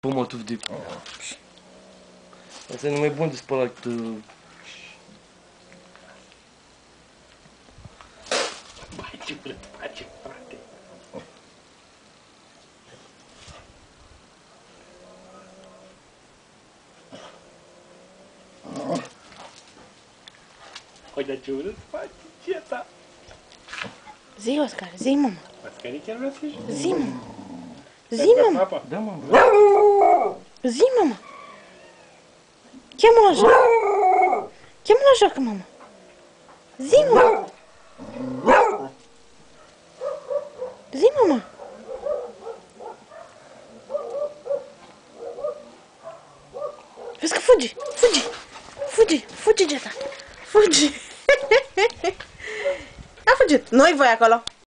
Pe motiv de... Asta e numai bun de spălat uh, Bai, ce vreți face, frate? Uite ce urât face, ce ta? Zi, Oscar, zi, mama. Mascari chiar vrea să ieși? Zi, mama. Zi, mama. Papa. Da, mă. Zi, mama. Cheamă la joc. Cheamă la joc, mama. Zi, mama. Zi, mama. Vezi că fugi, fugi, fugi, fugi, Geta, fugi. A fugit. Nu-i voi acolo.